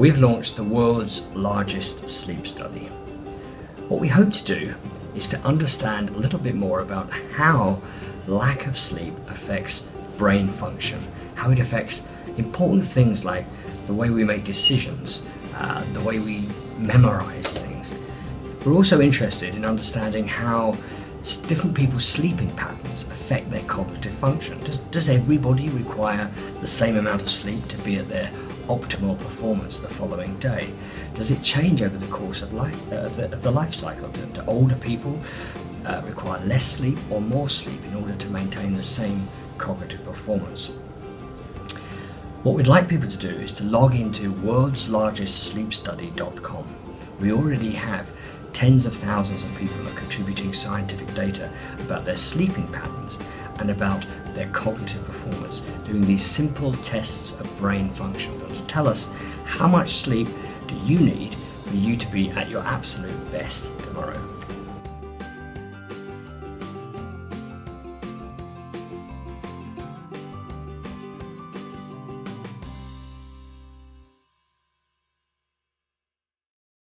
we've launched the world's largest sleep study. What we hope to do is to understand a little bit more about how lack of sleep affects brain function, how it affects important things like the way we make decisions, uh, the way we memorize things. We're also interested in understanding how different people's sleeping patterns affect their cognitive function. Does, does everybody require the same amount of sleep to be at their optimal performance the following day? Does it change over the course of life uh, of, the, of, the, life cycle? Do, do older people uh, require less sleep or more sleep in order to maintain the same cognitive performance? What we'd like people to do is to log into worldslargestsleepstudy.com. We already have tens of thousands of people are contributing scientific data about their sleeping patterns and about their cognitive performance, doing these simple tests of brain function that will tell us how much sleep do you need for you to be at your absolute best tomorrow.